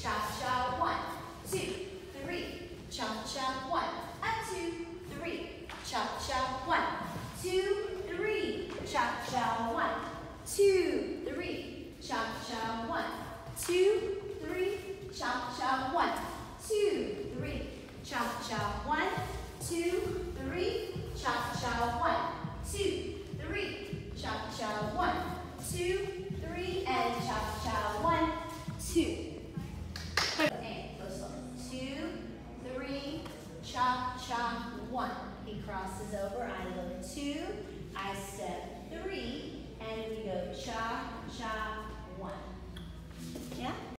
chop, chop, one, two, three, chop, chop, one, a two, three, chop, chop, one, two, three, chop, chop, one, two, three, chop, chop, one, two, three, chop, chop, one, two, three, chop, chop, one, two, three, chop, chop, one, two, three, chop, chop, one, two, three, and chop, chop, one, two. Okay, go slow. Two, three, chop, chop, one. He crosses over, I look two, I